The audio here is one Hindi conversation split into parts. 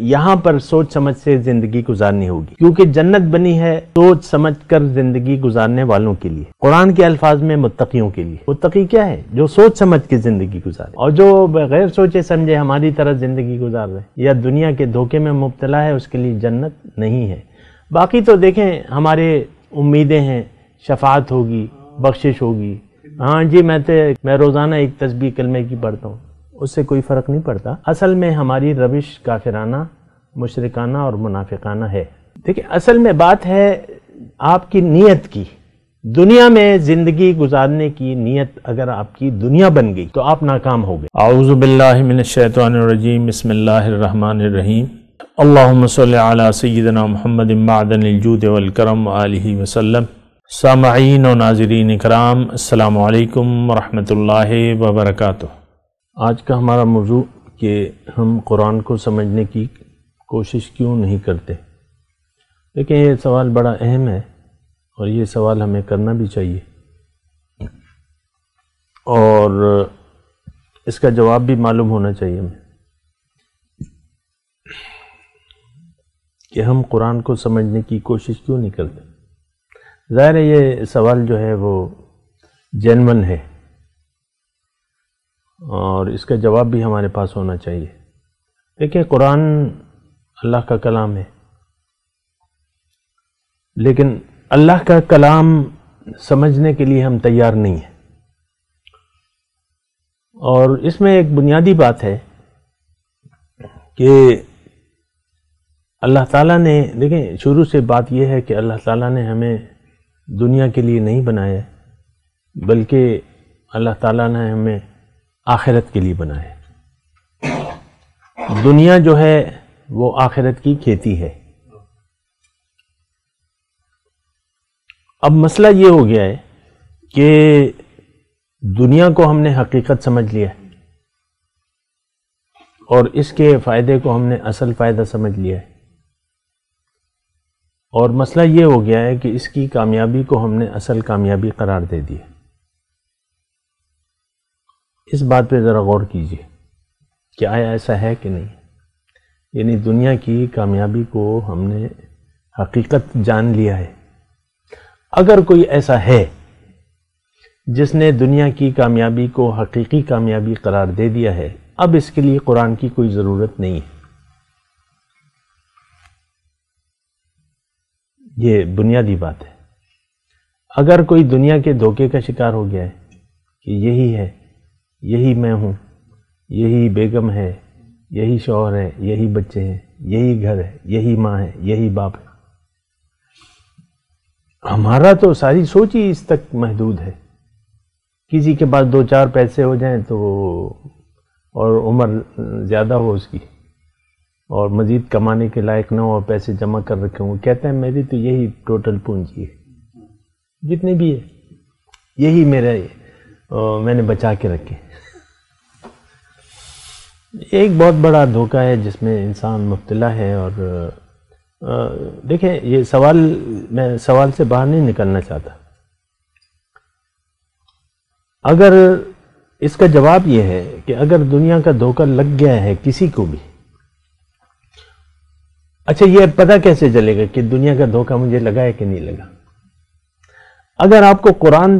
यहाँ पर सोच समझ से ज़िंदगी गुजारनी होगी। क्योंकि जन्नत बनी है सोच समझ कर ज़िंदगी गुजारने वालों के लिए। कुरान के अल्फाज में मुत्तकियों के लिए। मुत्तकी क्या है? जो सोच समझ के ज़िंदगी गुजारे। और जो बगैर सोचे समझे हमारी तरह ज़िंदगी गुजार रहे या दुनिया के धोखे में मुबतला है, उसके लिए जन्नत नहीं है। बाकी तो देखें, हमारे उम्मीदें हैं, शफात होगी, बख्शिश होगी। हाँ जी, मैं तो मैं रोज़ाना एक तस्बी कलमे की पढ़ता हूँ। उससे कोई फ़र्क नहीं पड़ता। असल में हमारी रविश काफिराना, मुशरकाना और मुनाफिकाना है। देखिए, असल में बात है आपकी नीयत की। दुनिया में ज़िंदगी गुजारने की नीयत अगर आपकी दुनिया बन गई तो आप नाकाम हो गए। आउज़बिल्लिमिनशैतरजीम बसमीम अल्लाहुम्म सल्लि अला सय्यिदना मुहम्मद मादनजूद वलकरम आलिहि वसल्लम सामईन व नाजरीन कराम अल्लाम वरहमतुल्लाहि वबरकातुहू आज का हमारा मौजू कि हम कुरान को समझने की कोशिश क्यों नहीं करते? लेकिन ये सवाल बड़ा अहम है और ये सवाल हमें करना भी चाहिए। और इसका जवाब भी मालूम होना चाहिए हमें कि हम कुरान को समझने की कोशिश क्यों नहीं करते? ज़ाहिर ये सवाल जो है वो जेनवन है। और इसका जवाब भी हमारे पास होना चाहिए। देखिए, कुरान अल्लाह का कलाम है। लेकिन अल्लाह का कलाम समझने के लिए हम तैयार नहीं हैं। और इसमें एक बुनियादी बात है कि अल्लाह ताला ने देखें शुरू से बात यह है कि अल्लाह ताला ने हमें दुनिया के लिए नहीं बनाया, बल्कि अल्लाह ताला ने हमें आखिरत के लिए बना है दुनिया जो है, वो आखिरत की खेती है। अब मसला ये हो गया है कि दुनिया को हमने हकीकत समझ लिया है और इसके फ़ायदे को हमने असल फ़ायदा समझ लिया है। और मसला ये हो गया है कि इसकी कामयाबी को हमने असल कामयाबी करार दे दी है इस बात पे ज़रा गौर कीजिए कि आया ऐसा है कि नहीं। यानी दुनिया की कामयाबी को हमने हकीकत जान लिया है। अगर कोई ऐसा है जिसने दुनिया की कामयाबी को हकीकी कामयाबी करार दे दिया है, अब इसके लिए कुरान की कोई ज़रूरत नहीं है। ये बुनियादी बात है। अगर कोई दुनिया के धोखे का शिकार हो गया है कि यही है यही मैं हूँ, यही बेगम है, यही शौहर है, यही बच्चे हैं, यही घर है, यही माँ है, यही बाप है। हमारा तो सारी सोच ही इस तक महदूद है। किसी के पास दो चार पैसे हो जाएँ तो और उम्र ज़्यादा हो उसकी, और मज़ीद कमाने के लायक ना हो और पैसे जमा कर रखे हों। कहते हैं, मेरी तो यही टोटल पूंजी है। जितने भी है, यही मेरा मैंने बचा के रखे। एक बहुत बड़ा धोखा है जिसमें इंसान मुबतला है और देखें, ये सवाल, मैं सवाल से बाहर नहीं निकलना चाहता। अगर इसका जवाब ये है कि अगर दुनिया का धोखा लग गया है किसी को भी अच्छा ये पता कैसे चलेगा कि दुनिया का धोखा मुझे लगा है कि नहीं लगा? अगर आपको कुरान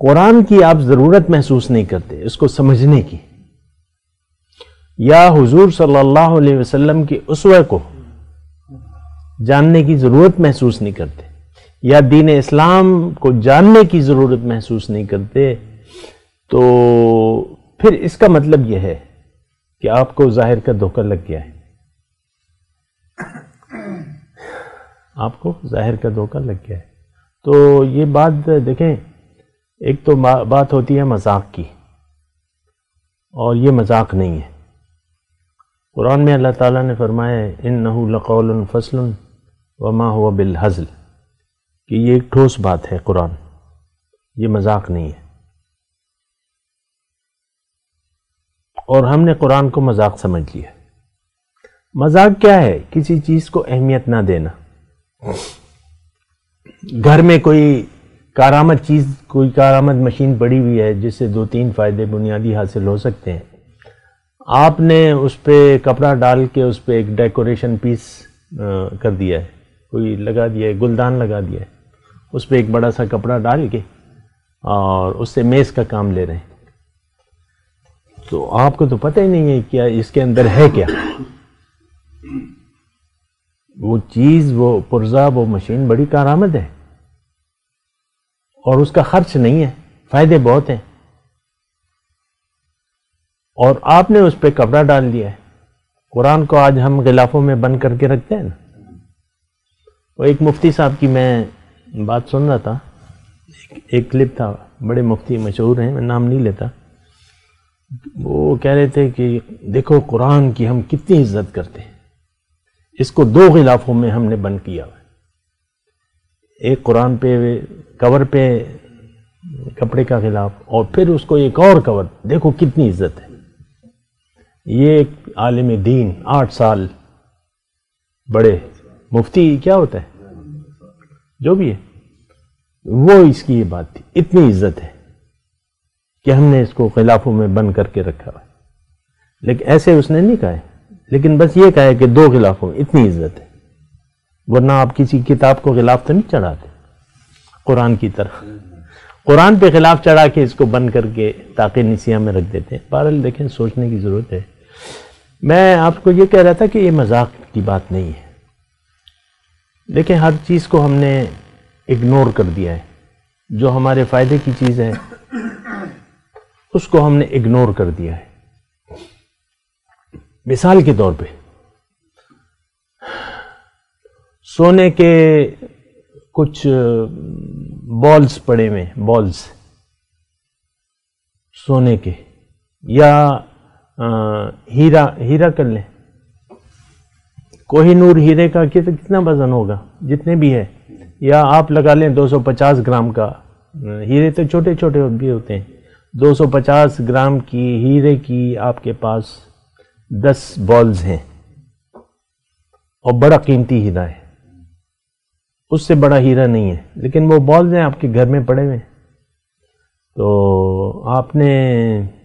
कुरान की आप ज़रूरत महसूस नहीं करते, इसको समझने की या हुजूर सल्लल्लाहु अलैहि वसल्लम की उसवे को जानने की ज़रूरत महसूस नहीं करते, या दीन इस्लाम को जानने की ज़रूरत महसूस नहीं करते तो फिर इसका मतलब यह है कि आपको ज़ाहिर का धोखा लग गया है। आपको ज़ाहिर का धोखा लग गया है। तो ये बात देखें, एक तो बात होती है मज़ाक की, और ये मज़ाक नहीं है। कुरान में अल्लाह ताला ने फरमाया इन नहू लकौल फ़सल वमा हुआ बिल हज़ल। कि ये एक ठोस बात है कुरान। ये मज़ाक नहीं है। और हमने कुरान को मज़ाक समझ लिया। मज़ाक क्या है? किसी चीज़ को अहमियत ना देना। घर में कोई कारामद चीज़, कोई कारामद मशीन पड़ी हुई है, जिससे दो तीन फ़ायदे बुनियादी हासिल हो सकते हैं। आपने उस पर कपड़ा डाल के उस पर एक डेकोरेशन पीस कर दिया है। कोई लगा दिया है, गुलदान लगा दिया है। उस पर एक बड़ा सा कपड़ा डाल के और उससे मेज़ का काम ले रहे हैं। तो आपको तो पता ही नहीं है क्या इसके अंदर है क्या। वो चीज़, वो पुर्जा, वो मशीन बड़ी कारामद है। और उसका खर्च नहीं है, फ़ायदे बहुत हैं। और आपने उस पर कपड़ा डाल दिया है। कुरान को आज हम गिलाफों में बंद करके रखते हैं ना? वो एक मुफ्ती साहब की मैं बात सुन रहा था। एक, एक क्लिप था बड़े मुफ्ती मशहूर हैं मैं नाम नहीं लेता। वो कह रहे थे कि देखो कुरान की हम कितनी इज़्ज़त करते हैं। इसको दो गिलाफों में हमने बंद किया एक कुरान पे कवर पे कपड़े का खिलाफ और फिर उसको एक और कवर। देखो कितनी इज़्ज़त है। ये एक आलिम दीन, आठ साल बड़े मुफ्ती क्या होता है? जो भी है। वो इसकी ये बात थी। इतनी इज़्ज़त है कि हमने इसको खिलाफों में बंद करके रखा हुआ लेकिन ऐसे उसने नहीं कहा लेकिन बस ये कहा है कि दो खिलाफों में इतनी इज़्ज़त है। वरना आप किसी किताब को खिलाफ तो नहीं चढ़ाते। कुरान की तरह। कुरान पे खिलाफ चढ़ा के इसको बंद करके ताकि निसिया में रख देते हैं। बहरल देखें, सोचने की ज़रूरत है। मैं आपको ये कह रहा था कि ये मज़ाक की बात नहीं है। देखें हर चीज़ को हमने इग्नोर कर दिया है। जो हमारे फ़ायदे की चीज़ है, उसको हमने इग्नोर कर दिया है। मिसाल के तौर पे, सोने के कुछ बॉल्स पड़े हुए बॉल्स सोने के, या हीरा हीरा कर लें। कोहिनूर हीरे का कित, कितना वज़न होगा? जितने भी है। या आप लगा लें 250 ग्राम का। हीरे तो छोटे छोटे भी होते हैं। 250 ग्राम की हीरे की आपके पास 10 बॉल्स हैं। और बड़ा कीमती हीरा है। उससे बड़ा हीरा नहीं है। लेकिन वो बॉल्स हैं आपके घर में पड़े हुए तो आपने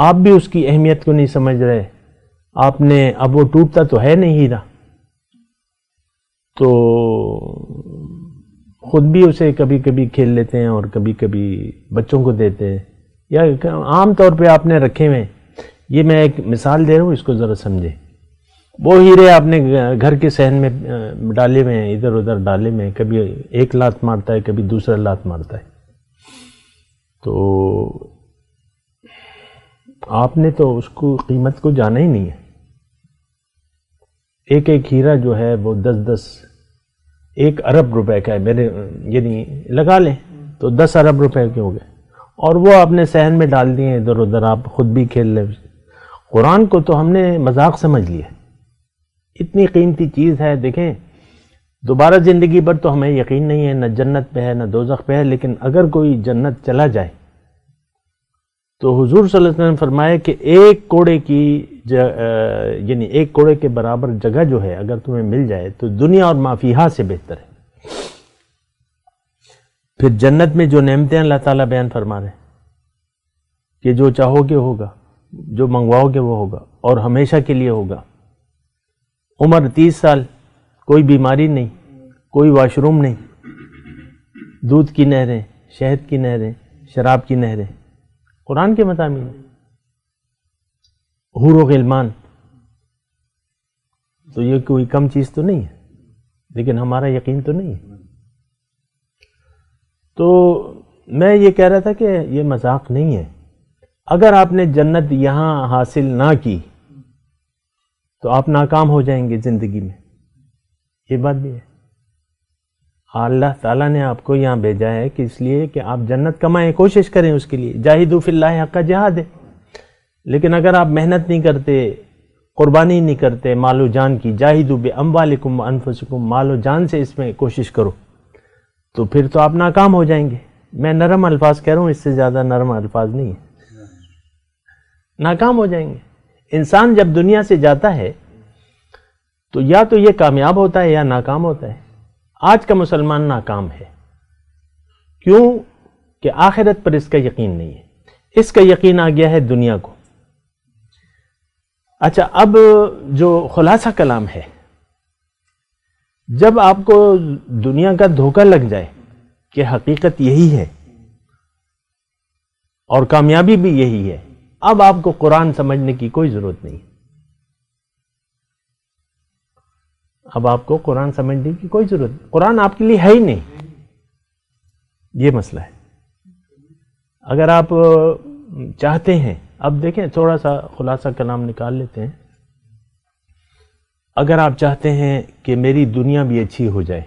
आप भी उसकी अहमियत को नहीं समझ रहे। आपने, अब वो टूटता तो है नहीं हीरा। तो खुद भी उसे कभी कभी खेल लेते हैं और कभी कभी बच्चों को देते हैं। या आम तौर पे आपने रखे हुए ये मैं एक मिसाल दे रहा हूँ, इसको ज़रा समझे। वो हीरे आपने घर के सहन में डाले हुए हैं इधर उधर डाले हुए कभी एक लात मारता है, कभी दूसरा लात मारता है। तो आपने तो उसको, कीमत को जाना ही नहीं है। एक एक हीरा जो है, वो दस दस एक अरब रुपए का है। मेरे यदि लगा लें तो दस अरब रुपए के हो गए। और वो आपने सहन में डाल दिए इधर उधर आप खुद भी खेल ले। कुरान को तो हमने मज़ाक समझ लिया। इतनी कीमती चीज़ है, देखें, दोबारा ज़िंदगी पर तो हमें यकीन नहीं है, न जन्नत पे है, न दोजख पे है, लेकिन अगर कोई जन्नत चला जाए तो हुजूर सल्लल्लाहु अलैहि वसल्लम फरमाए कि एक कोड़े की यानी एक कोड़े के बराबर जगह जो है, अगर तुम्हें मिल जाए तो दुनिया और माफिया से बेहतर है। फिर जन्नत में जो नेमतें अल्लाह ताला बयान फरमा रहे कि जो चाहोगे होगा, जो मंगवाओगे वो होगा, और हमेशा के लिए होगा। उम्र तीस साल, कोई बीमारी नहीं, कोई वॉशरूम नहीं। दूध की नहरें, शहद की नहरें, शराब की नहरें कुरान के मतामी हूर गिलमान। तो ये कोई कम चीज़ तो नहीं है, लेकिन हमारा यकीन तो नहीं है। तो मैं ये कह रहा था कि ये मज़ाक नहीं है। अगर आपने जन्नत यहाँ हासिल ना की तो आप नाकाम हो जाएँगे ज़िंदगी में। ये बात भी है। अल्लाह ताला ने आपको यहाँ भेजा है कि इसलिए कि आप जन्नत कमाएँ, कोशिश करें उसके लिए। जाहिदुफिल्ला का जहाद है। लेकिन अगर आप मेहनत नहीं करते, कुर्बानी नहीं करते, मालो जान की, जाहिदु बे अम्बालिकुम अनफसकुम, मालो जान से इसमें कोशिश करो तो फिर तो आप नाकाम हो जाएँगे। मैं नरम अल्फाज कह रहा हूँ, इससे ज़्यादा नरम अल्फाज नहीं है। नाकाम हो जाएँगे। इंसान जब दुनिया से जाता है तो या तो ये कामयाब होता है या नाकाम होता है। आज का मुसलमान नाकाम है। क्यों? कि आखिरत पर इसका यकीन नहीं है। इसका यकीन आ गया है दुनिया को। अच्छा अब जो खुलासा कलाम है, जब आपको दुनिया का धोखा लग जाए कि हकीकत यही है और कामयाबी भी यही है, अब आपको कुरान समझने की कोई ज़रूरत नहीं। अब आपको कुरान समझने की कोई ज़रूरत कुरान आपके लिए है ही नहीं। ये मसला है। अगर आप चाहते हैं, अब देखें थोड़ा सा खुलासा कलाम निकाल लेते हैं। अगर आप चाहते हैं कि मेरी दुनिया भी अच्छी हो जाए,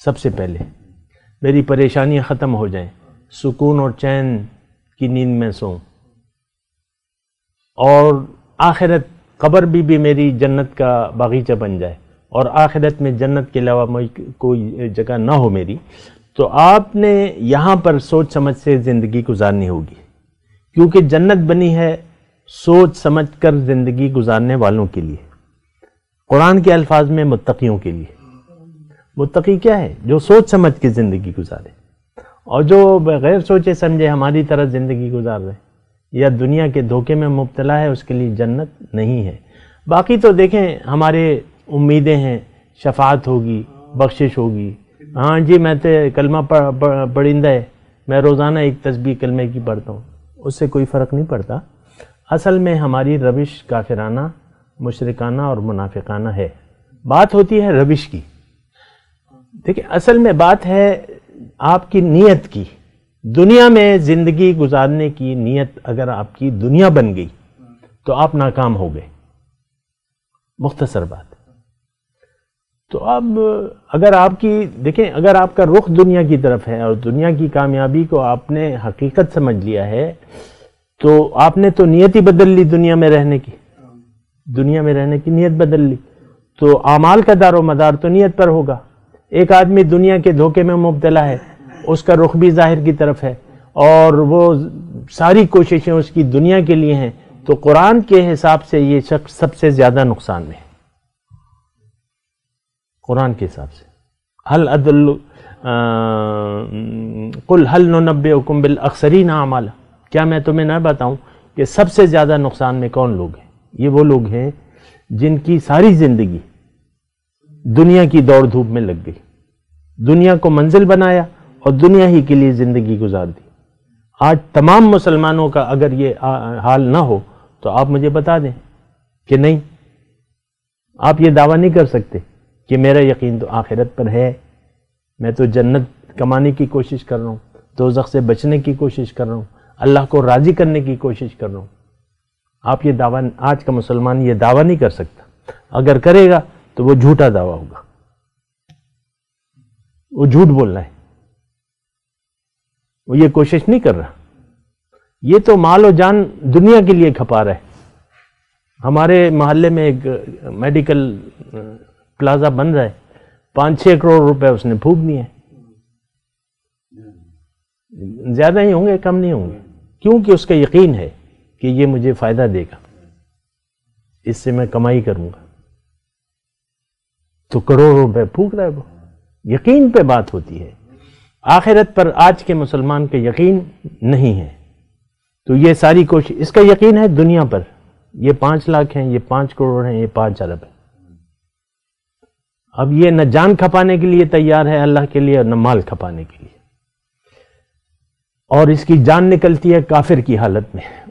सबसे पहले, मेरी परेशानियाँ ख़त्म हो जाएँ, सुकून और चैन की नींद में सो और आखिरत कब्र भी, भी मेरी जन्नत का बागीचा बन जाए और आखिरत में जन्नत के अलावा कोई जगह ना हो मेरी तो आपने यहाँ पर सोच समझ से ज़िंदगी गुजारनी होगी। क्योंकि जन्नत बनी है सोच समझ कर ज़िंदगी गुजारने वालों के लिए कुरान के अल्फाज में मुत्तकियों के लिए। मुत्तकी क्या है? जो सोच समझ के ज़िंदगी गुजारे और जो बगैर सोचे समझे हमारी तरह ज़िंदगी गुजार रहे। या दुनिया के धोखे में मुबतला है, उसके लिए जन्नत नहीं है। बाकी तो देखें, हमारे उम्मीदें हैं, शफात होगी, बख्शिश होगी। हाँ जी, मैं तो कलमा पढ़िंदा है, मैं रोज़ाना एक तस्बी कलमे की पढ़ता हूँ, उससे कोई फ़र्क नहीं पड़ता। असल में हमारी रविश काफिराना, मुशरकाना और मुनाफिकाना है। बात होती है रविश की। देखिए, असल में बात है आपकी नीयत की। दुनिया में ज़िंदगी गुजारने की नीयत अगर आपकी दुनिया बन गई तो आप नाकाम हो गए। मुख्तसर बात। तो अब अगर आपकी, देखें, अगर आपका रुख दुनिया की तरफ़ है और दुनिया की कामयाबी को आपने हकीकत समझ लिया है तो आपने तो नीयत ही बदल ली दुनिया में रहने की। दुनिया में रहने की नीयत बदल ली। तो आमाल का दारो मदार तो नीयत पर होगा। एक आदमी दुनिया के धोखे में मुबतला है। उसका रुख भी ज़ाहिर की तरफ़ है। और वो सारी कोशिशें उसकी दुनिया के लिए हैं तो कुरान के हिसाब से ये शख्स सबसे ज़्यादा नुकसान में है। कुरान के हिसाब से। हल अदल कुल हल नब्बे हुकुम अक्सरी ना अमाला क्या मैं तुम्हें न बताऊँ कि सबसे ज़्यादा नुकसान में कौन लोग हैं? ये वो लोग हैं जिनकी सारी ज़िंदगी दुनिया की दौड़ धूप में लग गई। दुनिया को मंजिल बनाया और दुनिया ही के लिए ज़िंदगी गुजार दी। आज तमाम मुसलमानों का अगर ये हाल ना हो तो आप मुझे बता दें कि नहीं। आप ये दावा नहीं कर सकते कि मेरा यकीन तो आखिरत पर है। मैं तो जन्नत कमाने की कोशिश कर रहा हूँ दो से बचने की कोशिश कर रहा हूँ, अल्लाह को राज़ी करने की कोशिश कर रहा हूँ। आप ये दावा, आज का मुसलमान ये दावा नहीं कर सकता। अगर करेगा तो वो झूठा दावा होगा। वो झूठ बोल रहा है। वो ये कोशिश नहीं कर रहा। ये तो माल और जान दुनिया के लिए खपा रहा है। हमारे मोहल्ले में एक मेडिकल प्लाजा बन रहा है। पाँच छह करोड़ रुपए उसने फूक दिए ज़्यादा ही होंगे, कम नहीं होंगे। क्योंकि उसका यकीन है कि ये मुझे फ़ायदा देगा। इससे मैं कमाई करूँगा। तो करोड़ रुपए फूक रहा है वो। यकीन पे बात होती है। आखिरत पर आज के मुसलमान का यकीन नहीं है। तो ये सारी कोशिश, इसका यकीन है दुनिया पर। ये पाँच लाख हैं, ये पाँच करोड़ हैं, ये पाँच अरब है। अब ये न जान खपाने के लिए तैयार है अल्लाह के लिए और न माल खपाने के लिए। और इसकी जान निकलती है काफिर की हालत में।